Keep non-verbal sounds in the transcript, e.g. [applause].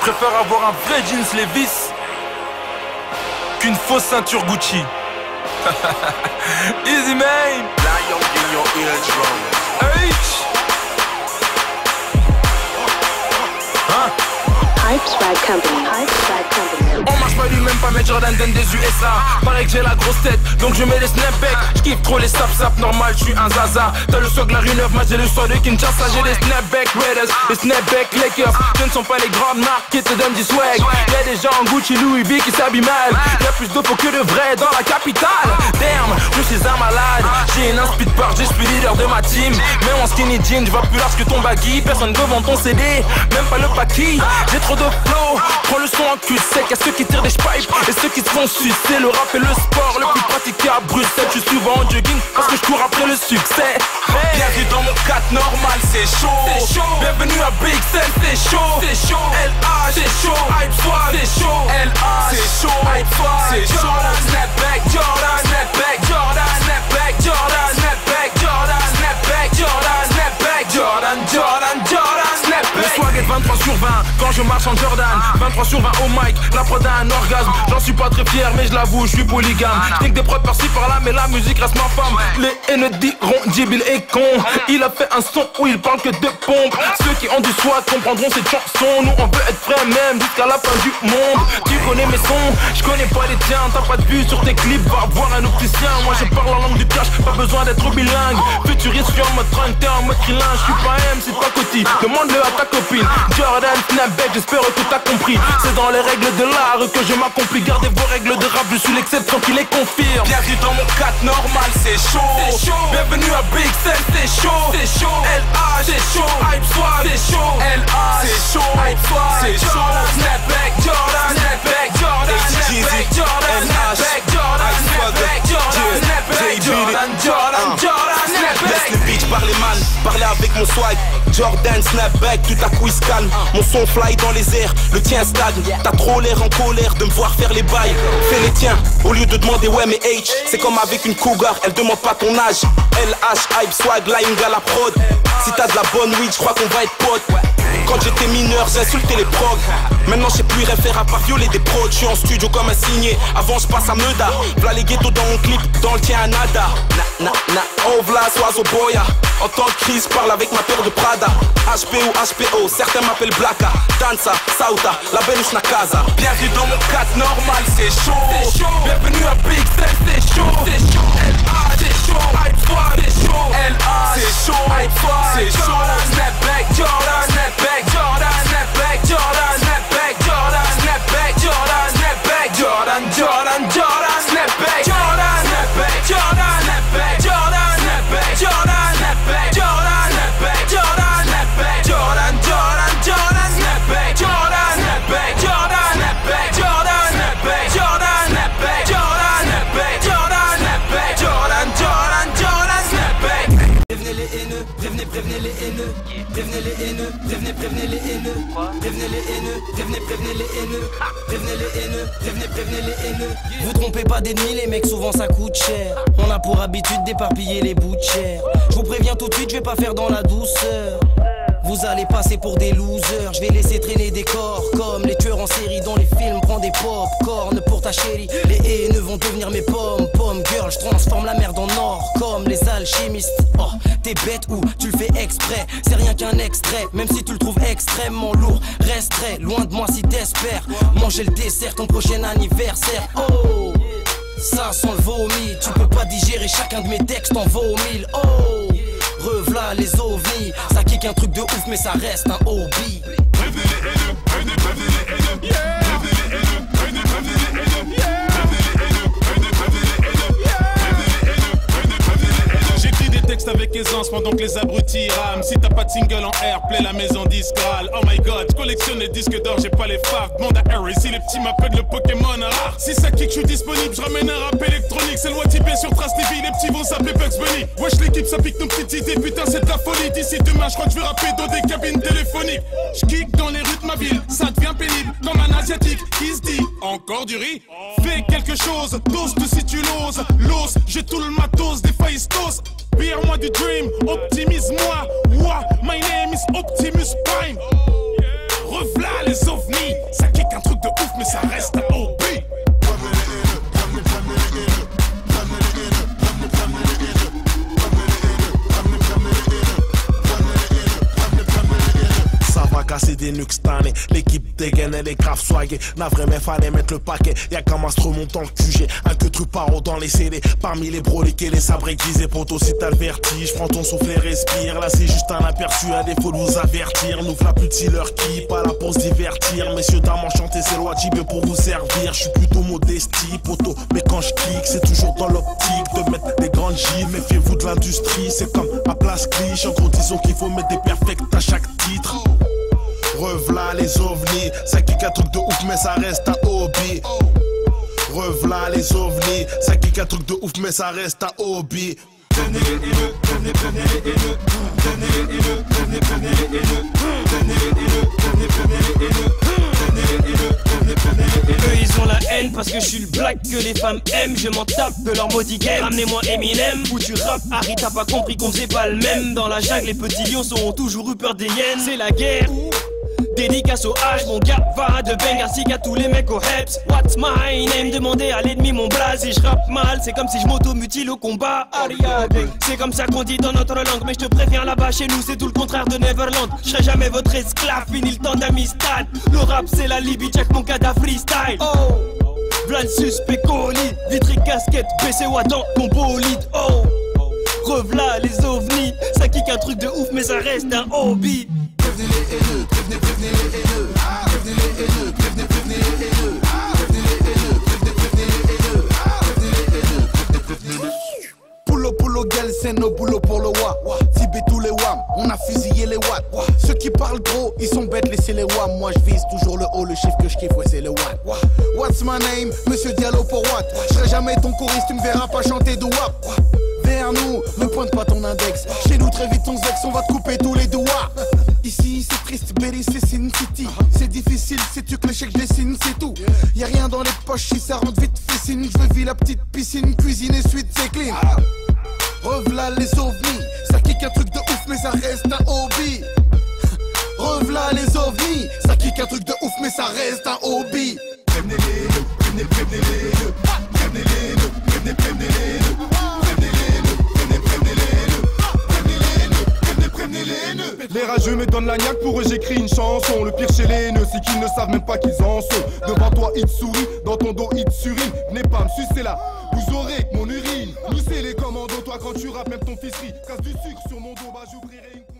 Préfère avoir un vrai jeans Levis qu'une fausse ceinture Gucci. [laughs] Easy man. Lion in your eardrum. H. On marche pas lui même pas mettre Jordan Den des USA Pareil que j'ai la grosse tête donc je mets les snapbacks. Je kiffe trop les sap sap normal je suis un zaza. T'as le swag la rue neuve moi j'ai le swag de Kinshasa. J'ai les snapbacks Raiders les snapbacks Lakers. Ce ne sont pas les grandes marques qui te donnent du swag. Y'a des gens en Gucci Louis V qui s'habillent mal. Y'a plus de faux que de vrais dans la capitale. Damn je suis un malade. J'ai une speed bar je leader de ma team. Mais en skinny jean je vois plus large que ton baggy. Personne veut vendre ton CD même pas le paquis. J'ai trop de flow. Prends le son en cul sec à ceux qui tirent des pipes Et ceux qui se font sucer. Le rap est le sport le plus pratiqué à Bruxelles. Je suis souvent en jogging parce que je cours après le succès. Bienvenue dans mon 4 normal c'est chaud. Bienvenue à Big Sen c'est chaud 23 sur 20 quand je marche en Jordan. 23 sur 20 au mic, la prod a un orgasme. J'en suis pas très fier mais je l'avoue, je suis polygame. Je que des prods par-ci par-là mais la musique reste ma femme. Les haineux diront Jibil est con. Il a fait un son où il parle que de pompe. Ceux qui ont du swag comprendront cette chanson. Nous on veut être frais même jusqu'à la fin du monde. Tu connais mes sons, je connais pas les tiens. T'as pas de vue sur tes clips, va voir un opticien. Moi je parle en langue du cash, pas besoin d'être bilingue. Futuriste, je suis en mode 30, t'es en mode Je suis pas M, c'est pas Coty, demande-le à ta copine Jordan, Snapback, j'espère que t'as compris C'est dans les règles de l'art que je m'accomplis Gardez vos règles de rap, je suis l'exception qui les confirme Bienvenue dans mon 4 normal, c'est chaud. Bienvenue à Big Sen, c'est chaud C'est chaud LA, c'est chaud Hype Swag, c'est chaud LA, c'est chaud Hype Swag, c'est chaud Snapback, Jordan, Snapback, Jordan, Snapback, Jordan, Snapback, Jordan, Snapback, Jordan, Snapback, Jordan, Jordan, Jordan, Snapback Laisse le bitch parler mal, parler avec mon swag. Jordan, snapback, tout à coup il se calme. Mon son fly dans les airs, le tien stagne. T'as trop l'air en colère de me voir faire les bails. Fais les tiens, au lieu de demander ouais mais H. C'est comme avec une cougar, elle demande pas ton âge. LH, hype, swag, à la prod. Si t'as de la bonne weed, je crois qu'on va être potes. Quand j'étais mineur, j'insultais les progs. Maintenant, j'ai plus rien faire à part violer des prods. Je suis en studio comme un signé. Avant, je à Meuda. V'là les ghettos dans mon clip, dans le tien à nada. Na, na, na, oh v'là, oiseau boya. En tant que Chris, parle avec ma paire de Prada. HP ou HPO, certains m'appellent Blacka. Danza, Sauta, la Beluche Nakaza. Bienvenue dans mon 4 normal, c'est chaud. Bienvenue à Big c'est chaud. C'est chaud. C'est chaud. C'est chaud. LA, c'est chaud. Swag, c'est chaud. Snapback, Jordan, Snapback, Jordan, haineux, prévenez les haineux, prévenez, prévenez les haineux, prévenez les haineux, prévenez, prévenez les haineux, prévenez les haineux, prévenez, prévenez les haineux. Vous trompez pas d'ennemis, les mecs, souvent ça coûte cher. On a pour habitude d'éparpiller les bouts de chair. Je vous préviens tout de suite, je vais pas faire dans la douceur. Vous allez passer pour des losers, je vais laisser traîner des corps Comme les tueurs en série dans les films, prends des pop-corn pour ta chérie Les haineux vont devenir mes pommes, pommes girl, je transforme la merde en or Comme les alchimistes, bête ou tu le fais exprès. C'est rien qu'un extrait, même si tu le trouves extrêmement lourd. Resterai loin de moi si t'espères. Manger le dessert, ton prochain anniversaire. Oh ça sent le vomi, tu peux pas digérer chacun de mes textes en vaut mille. Oh, rev'là les ovnis, ça kick un truc de ouf, mais ça reste un hobby. Que les abrutis rament. Si t'as pas de single en airplay, la maison discale. Oh my god, collectionne les disques d'or, j'ai pas les fards. Demande à Harry si les petits m'appellent le Pokémon. Si ça kick, je suis disponible, je ramène un rap électronique. C'est loi typée sur Trace TV, les petits vont s'appeler Bugs Bunny. Wesh, l'équipe, ça pique nos petites idées, putain, c'est de la folie. D'ici demain, je crois que je vais rapper dans des cabines téléphoniques. Je kick dans les rues de ma ville, ça devient pénible. Qui se dit Encore du riz Fais quelque chose, de si tu l'oses. L'os, j'ai tout le matos, des faïstos. Pire-moi du dream, optimise-moi. Ouah, my name is Optimus Prime. Rev'là les ovnis, ça reste un OB. Ça L'équipe dégaine, elle est grave soignée. N'a vraiment fallait mettre le paquet. Y'a qu'un mastre remontant le QG. Un que truc paro dans les CD. Parmi les broliques les sabres aiguisés. Poto, si t'as le vertige, prends ton souffle et respire. Là, c'est juste un aperçu. À défaut de vous avertir. Nous fera plus de dealer qui, pas là pour se divertir. Messieurs, dames, enchanté, c'est loi Tibé pour vous servir. Je suis plutôt modestie, poto. Mais quand je clique, c'est toujours dans l'optique de mettre des grandes gilles. Méfiez-vous de l'industrie. C'est comme à place cliché. En gros, disons qu'il faut mettre des perfects à chaque titre. Rev'là les ovnis, ça kick un truc de ouf mais ça reste un hobby. Rev'là les ovnis, ça kick un truc de ouf mais ça reste un hobby. Eux ils ont la haine parce que je suis le black que les femmes aiment. Je m'en tape de leur maudit game Ramenez-moi Eminem. Ou tu rap Harry t'as pas compris qu'on faisait pas le même. Dans la jungle les petits lions ont toujours eu peur des hyènes. C'est la guerre Dédicace au H, mon gars va de Bengarsi à tous les mecs au Heps. What's my name? Demandez à l'ennemi mon blaze. Si je rappe mal, c'est comme si je m'auto-mutile au combat. Ariadne. C'est comme ça qu'on dit dans notre langue, mais je te préviens là-bas chez nous, c'est tout le contraire de Neverland. Je serai jamais votre esclave, fini le temps d'amistad. Le rap, c'est la Libye, check mon gars freestyle. Oh! V'là le suspect colis, vitri casquette, PCO dans ton bolide. Oh! Rev'là les ovnis, ça kick un truc de ouf, mais ça reste un hobby. Poulot, poulot, gueule, c'est nos boulot pour le wa. Tibé tous les wam, on a fusillé les watts. Ceux qui parlent gros, ils sont bêtes, laissez les wam. Moi je vise toujours le haut, le chiffre que je kiffe, ouais, c'est le watt. What's my name, monsieur Diallo pour what Je serai jamais ton choriste, tu me verras pas chanter de wap. Ne pointe pas ton index. Chez nous, très vite ton sexe, on va te couper tous les doigts. Ici, c'est triste, Berry, c'est Sin City. C'est difficile, sais-tu que l'échec, je dessine, c'est tout. Y a rien dans les poches, si ça rentre vite, fessine. Je vivre la petite piscine, cuisine et suite, c'est clean. Rev'là les ovnis, ça kick un truc de ouf, mais ça reste un hobby. Rev'là les ovnis, ça kick un truc de ouf, mais ça reste un hobby. Me donnent la niaque, pour eux j'écris une chanson. Le pire chez les haineux, c'est qu'ils ne savent même pas qu'ils en sont. Devant toi, ils te sourient, dans ton dos, ils te surine. Venez pas me sucer là, vous aurez mon urine. Nous c'est les commandos, toi quand tu rappes, même ton fils rit. Casse du sucre sur mon dos, bah j'ouvrirai une.